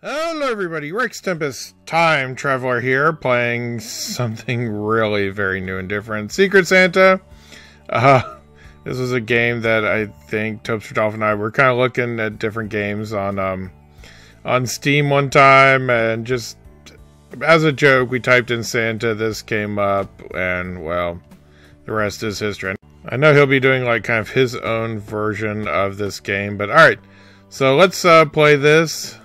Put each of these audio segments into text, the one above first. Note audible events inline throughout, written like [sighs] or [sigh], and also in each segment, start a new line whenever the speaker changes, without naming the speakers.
Hello, everybody. Rex Tempus, time traveler here, playing something really very new and different. Secret Santa. Uh, this was a game that I think Topster Dolphin and I were kind of looking at different games on um, on Steam one time, and just as a joke, we typed in Santa. This came up, and well, the rest is history. I know he'll be doing like kind of his own version of this game, but all right. So let's uh, play this.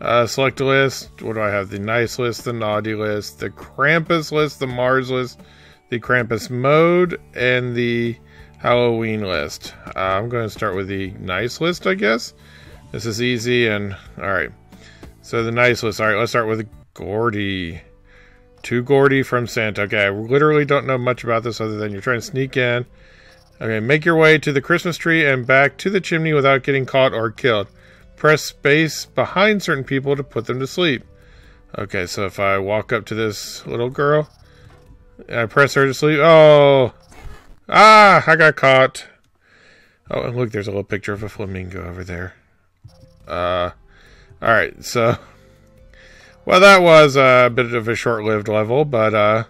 Uh, select a list. What do I have? The nice list, the naughty list, the Krampus list, the Mars list, the Krampus mode, and the Halloween list. Uh, I'm going to start with the nice list, I guess. This is easy and alright. So the nice list. Alright, let's start with Gordy. To Gordy from Santa. Okay, I literally don't know much about this other than you're trying to sneak in. Okay, make your way to the Christmas tree and back to the chimney without getting caught or killed. Press space behind certain people to put them to sleep. Okay, so if I walk up to this little girl, I press her to sleep. Oh! Ah! I got caught. Oh, and look, there's a little picture of a flamingo over there. Uh, alright, so... Well, that was a bit of a short-lived level, but, uh...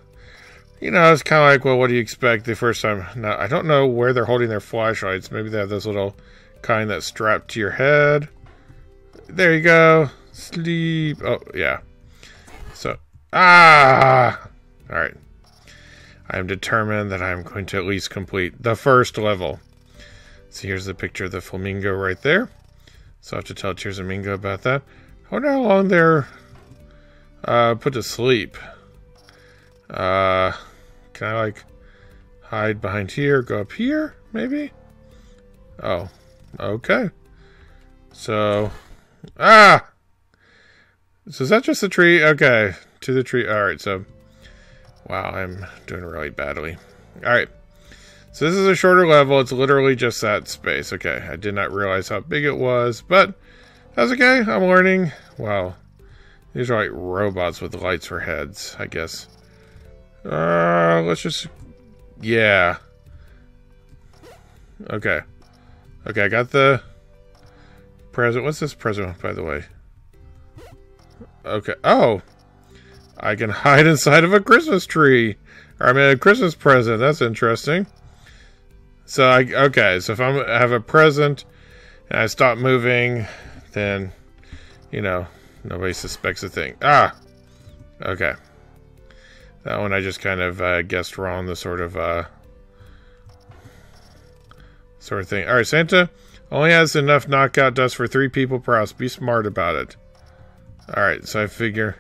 You know, it's kind of like, well, what do you expect the first time? Now, I don't know where they're holding their flashlights. Maybe they have those little kind that's strapped to your head. There you go. Sleep. Oh, yeah. So, ah! Alright. I am determined that I am going to at least complete the first level. So here's the picture of the flamingo right there. So I have to tell Tears of Mingo about that. I wonder how long they're uh, put to sleep. Uh, can I, like, hide behind here, go up here, maybe? Oh, okay. So, Ah! So is that just the tree? Okay, to the tree. All right, so... Wow, I'm doing really badly. All right. So this is a shorter level. It's literally just that space. Okay, I did not realize how big it was, but that's okay. I'm learning. Wow. These are like robots with lights for heads, I guess. Uh, let's just... Yeah. Okay. Okay, I got the present. What's this present, by the way? Okay. Oh! I can [laughs] hide inside of a Christmas tree. Or, I mean, a Christmas present. That's interesting. So, I, okay. So, if I'm, I have a present and I stop moving, then, you know, nobody suspects a thing. Ah! Okay. That one I just kind of uh, guessed wrong. The sort of, uh, sort of thing. All right, Santa. Only has enough knockout dust for three people per house. Be smart about it. Alright, so I figure...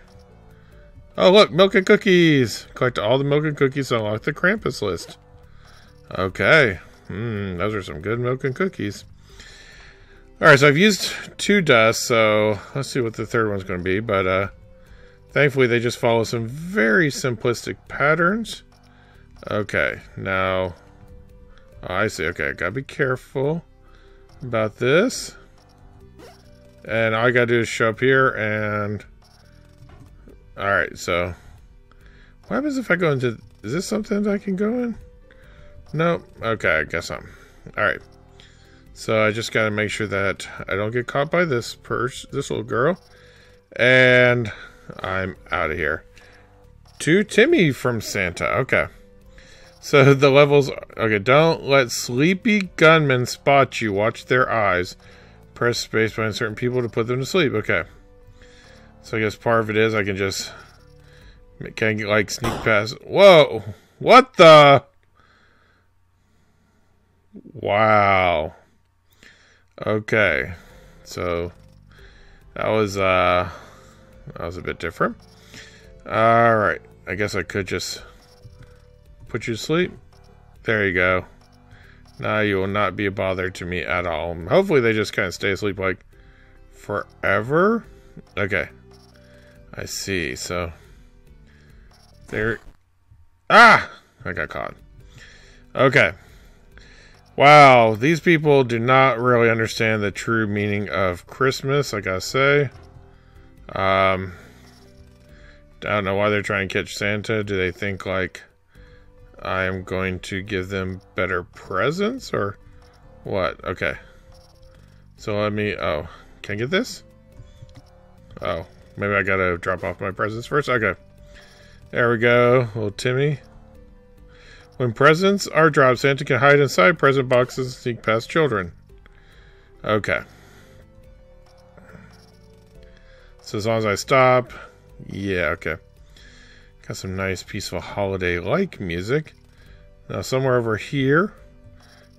Oh, look! Milk and cookies! Collect all the milk and cookies and unlock the Krampus list. Okay. Hmm, those are some good milk and cookies. Alright, so I've used two dust, so let's see what the third one's going to be. But, uh, thankfully they just follow some very simplistic patterns. Okay, now... Oh, I see. Okay, gotta be careful about this. And all I gotta do is show up here and... Alright, so... What happens if I go into... Is this something I can go in? No? Okay, I guess I'm... Alright. So I just gotta make sure that I don't get caught by this purse, this little girl. And I'm out of here. To Timmy from Santa. Okay. So the levels... Okay, don't let sleepy gunmen spot you. Watch their eyes. Press space behind certain people to put them to sleep. Okay. So I guess part of it is I can just... Can I, like, sneak past... Whoa! What the... Wow. Okay. So... That was, uh... That was a bit different. Alright. I guess I could just put you to sleep. There you go. Now you will not be a bother to me at all. Hopefully they just kind of stay asleep like forever. Okay. I see. So there. Ah! I got caught. Okay. Wow, these people do not really understand the true meaning of Christmas, I gotta say. Um, I don't know why they're trying to catch Santa. Do they think, like, I am going to give them better presents or what? Okay. So let me, oh, can I get this? Oh, maybe I gotta drop off my presents first? Okay. There we go, little Timmy. When presents are dropped, Santa can hide inside present boxes and sneak past children. Okay. So as long as I stop, yeah, okay. Got some nice, peaceful holiday-like music. Now somewhere over here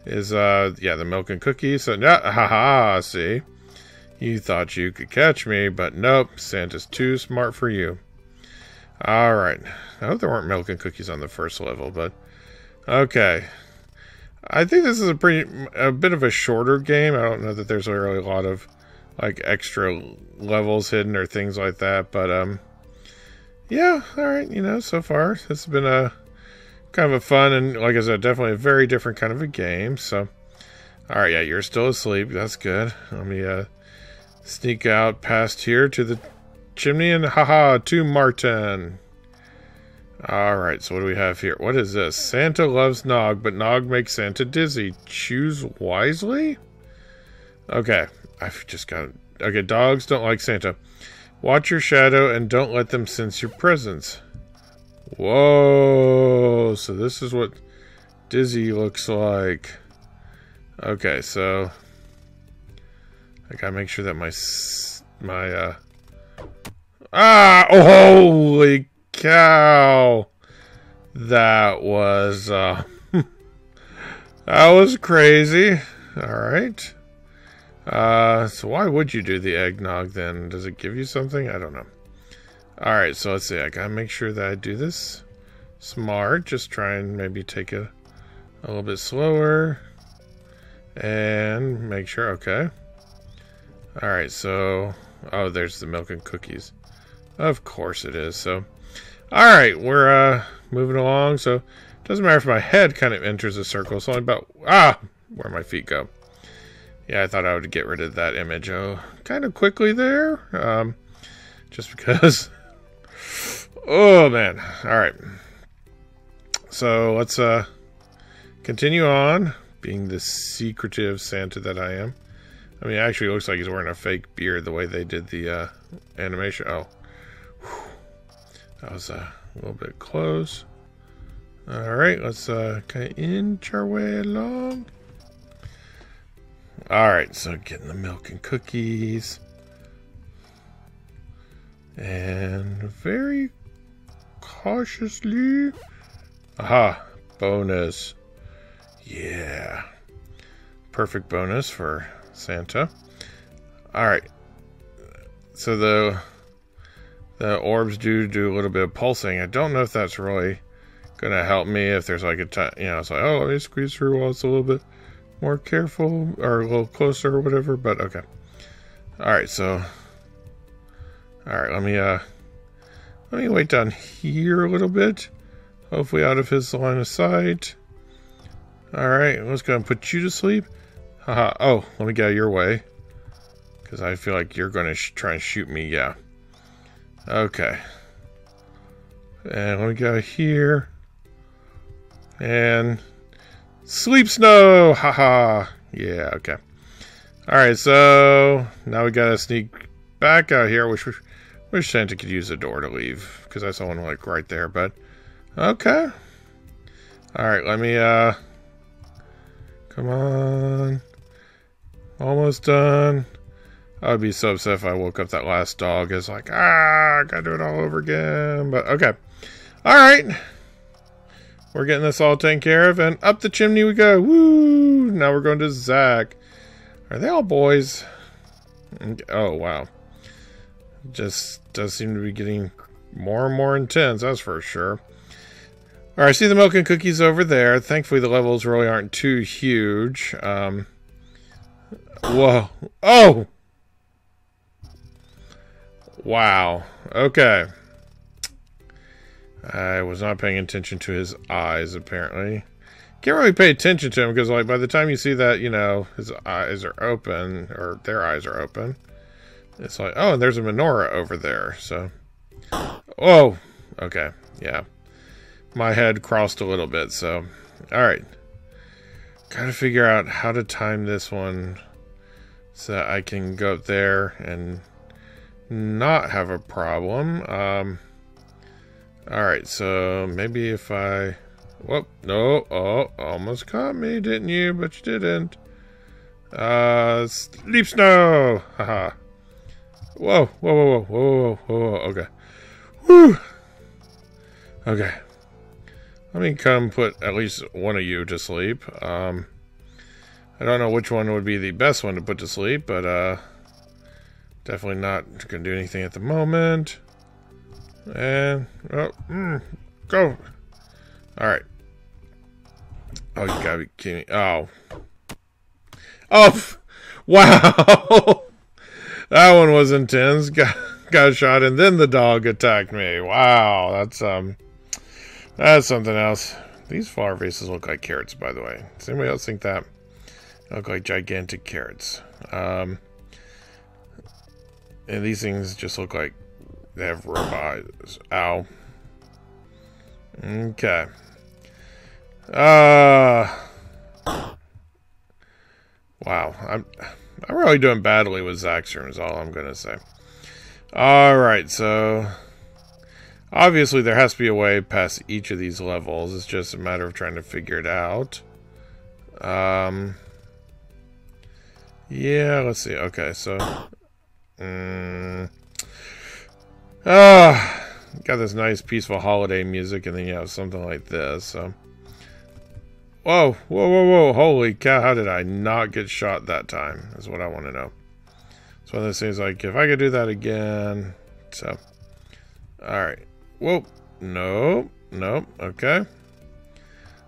is, uh, yeah, the milk and cookies. So, yeah, haha, see? You thought you could catch me, but nope, Santa's too smart for you. Alright. I hope there weren't milk and cookies on the first level, but... Okay. I think this is a pretty... a bit of a shorter game. I don't know that there's really a lot of like extra levels hidden or things like that. But um, yeah, all right. You know, so far it's been a kind of a fun and like I said, definitely a very different kind of a game. So, all right, yeah, you're still asleep. That's good. Let me uh sneak out past here to the chimney and haha to Martin. All right, so what do we have here? What is this? Santa loves Nog, but Nog makes Santa dizzy. Choose wisely? Okay, I've just got Okay, dogs don't like Santa. Watch your shadow and don't let them sense your presence. Whoa! So this is what Dizzy looks like. Okay, so I gotta make sure that my my uh ah oh holy cow that was uh [laughs] that was crazy. All right. Uh, so why would you do the eggnog then? Does it give you something? I don't know. Alright, so let's see. I gotta make sure that I do this smart. Just try and maybe take it a little bit slower. And make sure, okay. Alright, so... Oh, there's the milk and cookies. Of course it is. So, alright, we're uh, moving along. So, doesn't matter if my head kind of enters a circle. It's only about... Ah! Where my feet go. Yeah, I thought I would get rid of that image oh, kind of quickly there. Um, just because. [laughs] oh, man. All right. So let's uh, continue on being the secretive Santa that I am. I mean, actually looks like he's wearing a fake beard the way they did the uh, animation. Oh, [sighs] that was uh, a little bit close. All right, let's uh, kind of inch our way along. Alright, so getting the milk and cookies. And very cautiously. Aha, bonus. Yeah. Perfect bonus for Santa. Alright. So the the orbs do do a little bit of pulsing. I don't know if that's really to help me if there's like a time, you know, it's like, oh, let me squeeze through while it's a little bit more careful or a little closer or whatever, but okay. Alright, so Alright, let me uh let me wait down here a little bit. Hopefully out of his line of sight. Alright, let's go and put you to sleep. Haha, oh, let me get out of your way. Because I feel like you're going to try and shoot me, yeah. Okay. And let me go here. And Sleep snow! Haha. yeah, okay. Alright, so now we gotta sneak back out here. Wish wish Santa could use a door to leave, because I saw one like right there, but okay. Alright, let me uh come on. Almost done. I would be so upset if I woke up that last dog. It's like, ah, I gotta do it all over again. But okay. Alright. We're getting this all taken care of, and up the chimney we go. Woo! Now we're going to Zach. Are they all boys? Oh, wow. Just does seem to be getting more and more intense, that's for sure. Alright, I see the milk and cookies over there. Thankfully, the levels really aren't too huge. Um, whoa. Oh! Wow. Okay. I was not paying attention to his eyes, apparently. Can't really pay attention to him because, like, by the time you see that, you know, his eyes are open, or their eyes are open, it's like, oh, and there's a menorah over there, so. Oh, okay, yeah. My head crossed a little bit, so. Alright. Gotta figure out how to time this one so that I can go up there and not have a problem. Um, Alright, so maybe if I... Whoop, no, oh, almost caught me, didn't you? But you didn't. Uh, sleep snow! Haha. Whoa, whoa, whoa, whoa, whoa, whoa, okay. Whew! Okay. Let me come put at least one of you to sleep. Um, I don't know which one would be the best one to put to sleep, but, uh, definitely not gonna do anything at the moment. And, oh, mm, go. Alright. Oh, you gotta be kidding. Oh. Oh, [laughs] wow. that one was intense. [laughs] Got, got shot and then the dog attacked me. Wow, that's, um, that's something else. These flower vases look like carrots, by the way. Does anybody else think that? Look like gigantic carrots. Um, and these things just look like robots. Ow. Okay. Uh Wow. I'm I'm really doing badly with Zaxxon is all I'm gonna say. Alright, so obviously there has to be a way past each of these levels. It's just a matter of trying to figure it out. Um Yeah, let's see. Okay, so mm, Ah, got this nice peaceful holiday music, and then you have something like this. So, whoa, whoa, whoa, whoa! Holy cow! How did I not get shot that time? Is what I want to know. It's one of those things like if I could do that again. So, all right. Whoa, nope, nope. Okay.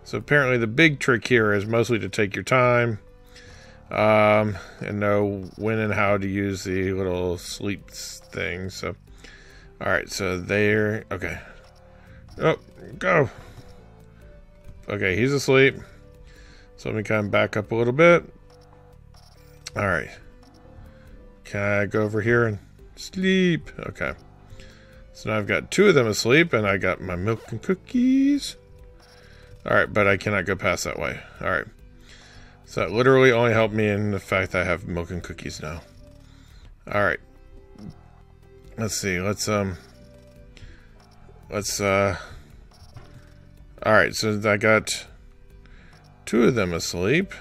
So apparently the big trick here is mostly to take your time um, and know when and how to use the little sleep thing. So Alright, so there. Okay. Oh, go. Okay, he's asleep. So let me kind of back up a little bit. Alright. Can I go over here and sleep? Okay. So now I've got two of them asleep, and I got my milk and cookies. Alright, but I cannot go past that way. Alright. So that literally only helped me in the fact that I have milk and cookies now. Alright. Let's see. Let's um. Let's uh. All right. So I got two of them asleep.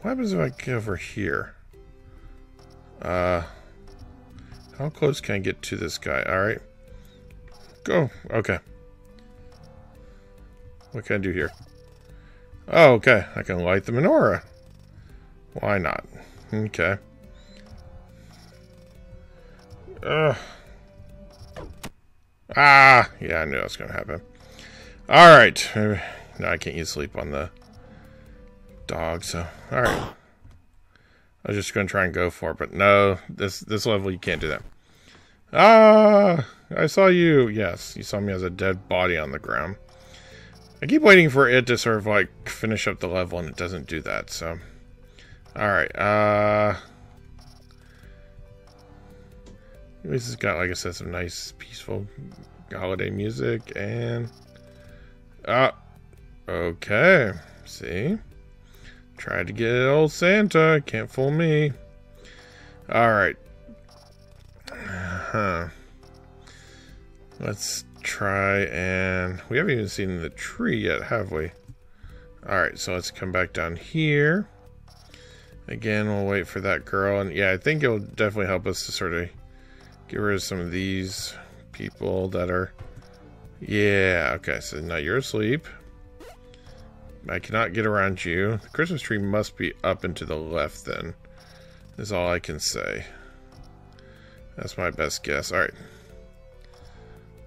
What happens if I get over here? Uh. How close can I get to this guy? All right. Go. Okay. What can I do here? Oh, okay. I can light the menorah. Why not? Okay. Ugh. Ah, yeah, I knew that was going to happen. Alright. No, I can't use sleep on the dog, so... Alright. I was just going to try and go for it, but no, this this level you can't do that. Ah, I saw you. Yes, you saw me as a dead body on the ground. I keep waiting for it to sort of like finish up the level and it doesn't do that, so... Alright, uh... This has got, like I said, some nice, peaceful holiday music. And... Ah! Okay. See? Tried to get old Santa. Can't fool me. Alright. Huh. Let's try and... We haven't even seen the tree yet, have we? Alright, so let's come back down here. Again, we'll wait for that girl. And yeah, I think it'll definitely help us to sort of Get rid of some of these people that are... Yeah, okay, so now you're asleep. I cannot get around you. The Christmas tree must be up and to the left then. Is all I can say. That's my best guess. Alright.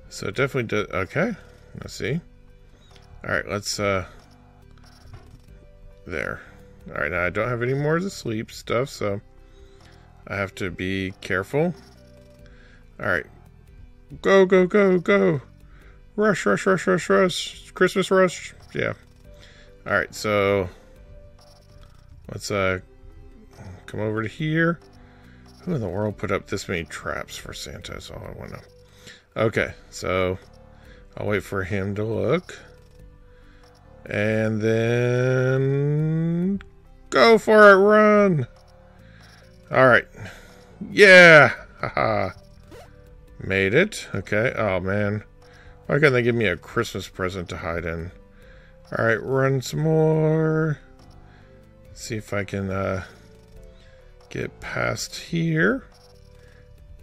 So definitely did... Okay. Let's see. Alright, let's... uh There. Alright, now I don't have any more of the sleep stuff, so... I have to be careful. Alright. Go, go, go, go. Rush, rush, rush, rush, rush. Christmas rush. Yeah. Alright, so let's uh come over to here. Who in the world put up this many traps for Santa? That's all I want to know. Okay, so I'll wait for him to look. And then go for it, run. All right. Yeah. Haha. Made it. Okay. Oh, man. Why can't they give me a Christmas present to hide in? Alright, run some more. See if I can uh, get past here.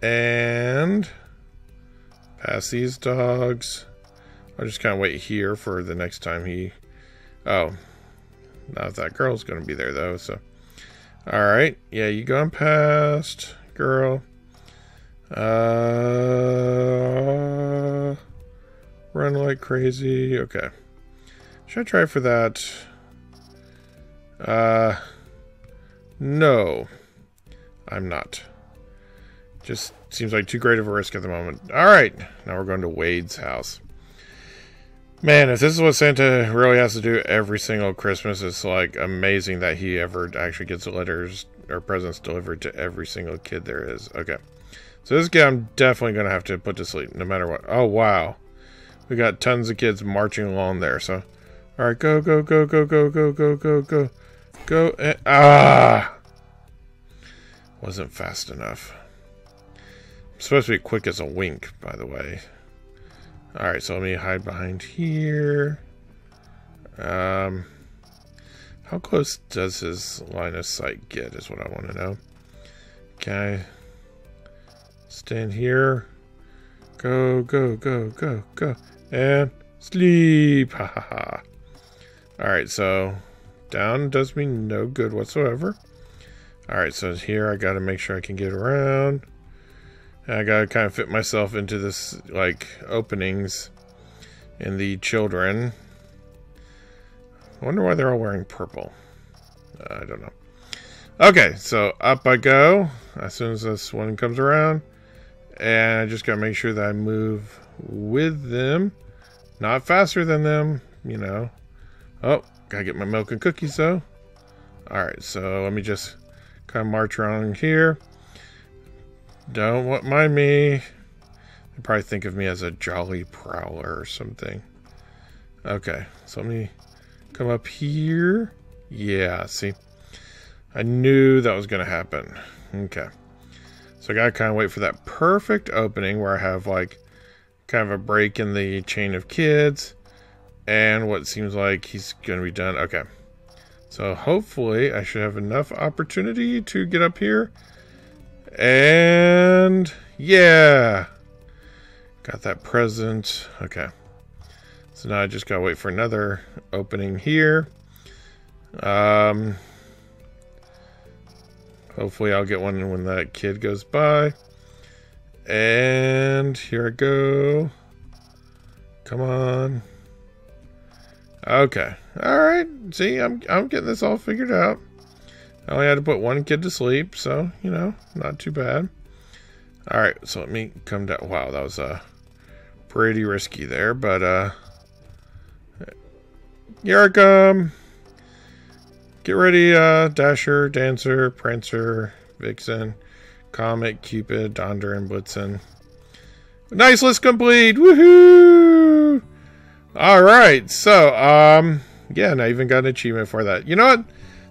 And past these dogs. I'll just kind of wait here for the next time he... Oh. Not that girl's going to be there, though, so... Alright. Yeah, you going past, girl. Uh... Run like crazy. Okay. Should I try for that? Uh... No. I'm not. Just seems like too great of a risk at the moment. Alright, now we're going to Wade's house. Man, if this is what Santa really has to do every single Christmas, it's like amazing that he ever actually gets letters or presents delivered to every single kid there is. Okay. So this guy I'm definitely going to have to put to sleep no matter what. Oh, wow. We got tons of kids marching along there. So, all right, go, go, go, go, go, go, go, go, go. Go. And, ah! Wasn't fast enough. I'm supposed to be quick as a wink, by the way. Alright, so let me hide behind here. Um, how close does his line of sight get is what I want to know. Okay. Stand here. Go, go, go, go, go. And sleep. Ha ha ha. Alright, so down does me no good whatsoever. Alright, so here I gotta make sure I can get around. And I gotta kind of fit myself into this, like, openings in the children. I wonder why they're all wearing purple. Uh, I don't know. Okay, so up I go as soon as this one comes around. And I just gotta make sure that I move with them. Not faster than them, you know. Oh, gotta get my milk and cookies though. Alright, so let me just kind of march around here. Don't mind me. They probably think of me as a jolly prowler or something. Okay, so let me come up here. Yeah, see? I knew that was going to happen. Okay. So I got to kind of wait for that perfect opening where I have like kind of a break in the chain of kids and what seems like he's to be done. Okay. So hopefully I should have enough opportunity to get up here and yeah. Got that present. Okay. So now I just gotta wait for another opening here. Um hopefully I'll get one when that kid goes by. And here I go. Come on. Okay. Alright. See, I'm I'm getting this all figured out. I only had to put one kid to sleep, so, you know, not too bad. Alright, so let me come down. Wow, that was uh, pretty risky there, but uh, here I come. Get ready, uh, Dasher, Dancer, Prancer, Vixen, Comet, Cupid, Donder, and Blitzen. Nice list complete! Woohoo! Alright, so, um, yeah, and I even got an achievement for that. You know what?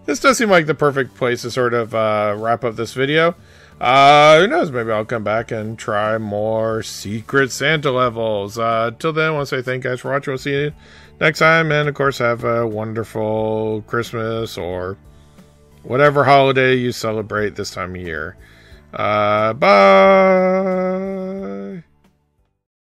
this does seem like the perfect place to sort of uh, wrap up this video. Uh, who knows, maybe I'll come back and try more Secret Santa levels. Uh, till then, I want to say thank you guys for watching. We'll see you next time. And of course, have a wonderful Christmas or whatever holiday you celebrate this time of year. Uh, bye.